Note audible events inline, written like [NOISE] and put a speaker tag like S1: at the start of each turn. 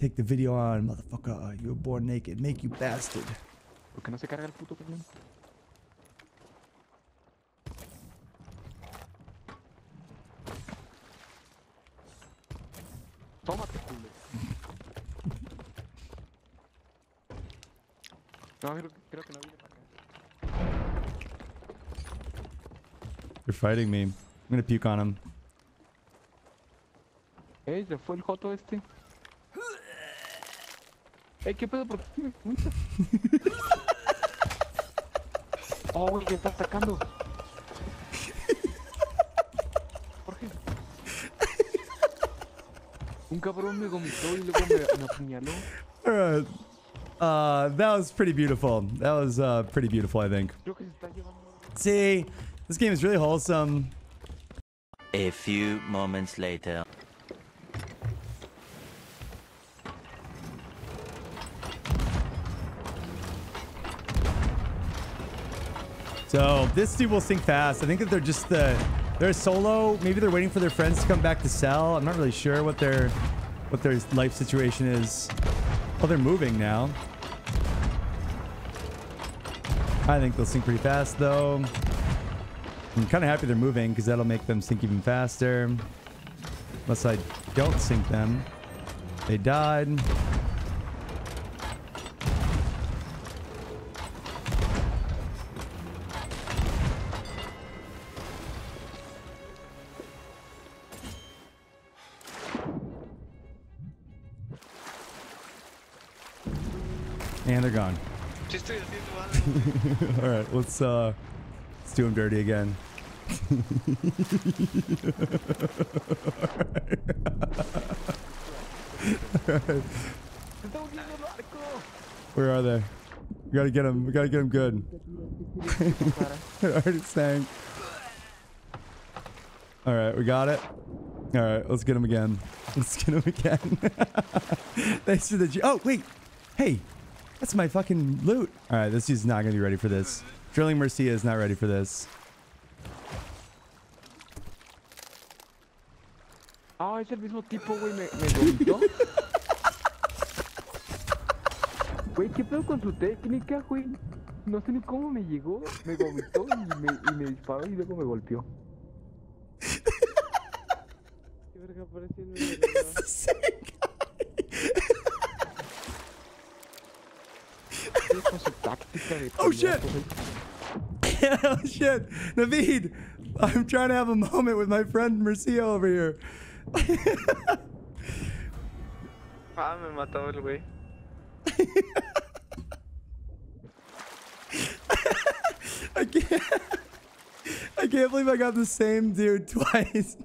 S1: Take the video on, motherfucker. Uh, you were born naked. Make you bastard.
S2: ¿Por qué no se carga el puto camión? Tómate, culo. [LAUGHS] No, creo, creo que no viene para acá.
S1: You're fighting me. I'm gonna puke on him.
S2: Ey, se fue el joto este. Ey, ¿qué pedo? ¿Por qué me juntas? [LAUGHS] Oh, güey, ¿qué estás sacando? Jorge. Un cabrón me vomitó y luego me, me apuñaló.
S1: Alright. Uh, that was pretty beautiful. That was uh, pretty beautiful, I think.
S2: Creo que se está llevando.
S1: See, this game is really wholesome.
S3: A few moments later.
S1: So this dude will sink fast. I think that they're just the they're solo. Maybe they're waiting for their friends to come back to sell. I'm not really sure what their what their life situation is. Oh, they're moving now. I think they'll sink pretty fast though. I'm kind of happy they're moving because that'll make them sink even faster. Unless I don't sink them. They died. And they're gone.
S4: Estoy haciendo algo.
S1: All right, let's uh, let's do them dirty again.
S2: ¡Se está hundiendo!
S1: Where are they? We gotta get them. We gotta get them good. It already sank. All right, we got it. All right, let's get them again. [LAUGHS] Let's get them again. [LAUGHS] Thanks for the. G oh wait, hey, that's my fucking loot. All right, this dude's not gonna be ready for this. Drilling Mercia is not ready for this.
S2: Ah, es el mismo tipo, güey, me, me vomitó. Güey, ¿qué pedo con su técnica, güey? No sé ni cómo me llegó. Me vomitó y me, y me disparó y luego me golpeó. [LAUGHS]
S4: Qué verga, parece [LAUGHS] el de verdad.
S2: ¿Qué con su táctica de
S1: Oh, shit. [LAUGHS] oh shit, Naveed, I'm trying to have a moment with my friend Mercia over here. [LAUGHS]
S4: Ah, me mató el güey. [LAUGHS]
S1: I can't. I can't believe I got the same dude twice.